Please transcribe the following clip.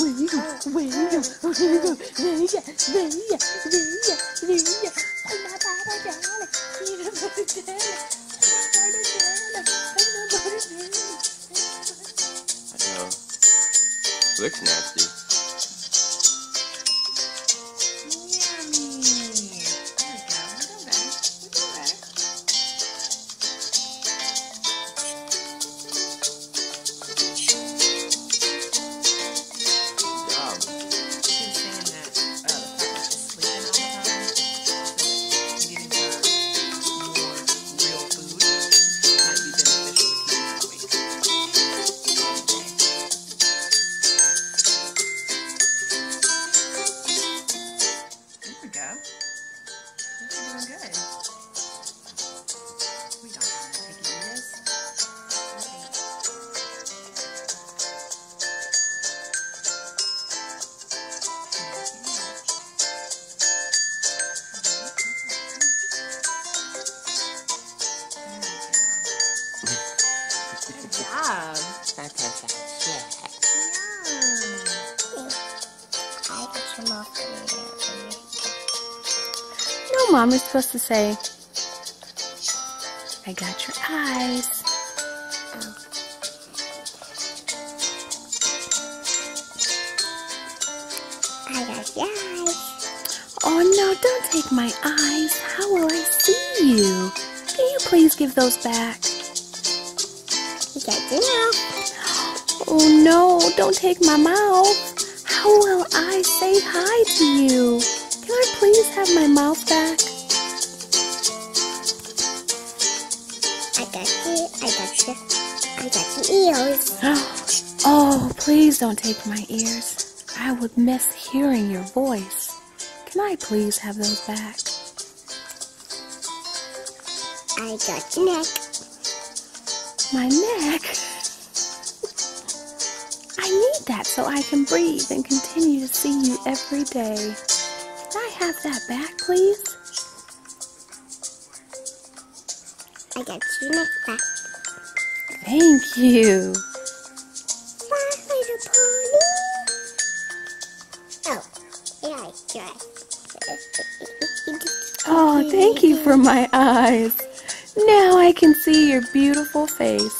Veiga, veiga, veiga, veiga, veiga, veiga, veiga, veiga. Olha para a cara, tira para a cara. Looks nasty. Job. No, Mom, you're supposed to say, I got your eyes. I got your eyes. Oh no, don't take my eyes. How will I see you? Can you please give those back? Oh no, don't take my mouth. How will I say hi to you? Can I please have my mouth back? I got you. I got you. I got your ears. Oh, please don't take my ears. I would miss hearing your voice. Can I please have those back? I got your neck. My neck. I need that so I can breathe and continue to see you every day. Can I have that back, please? I got your neck back. Thank you. My little pony. Oh, yeah, yeah. Oh, thank you for my eyes. Now I can see your beautiful face.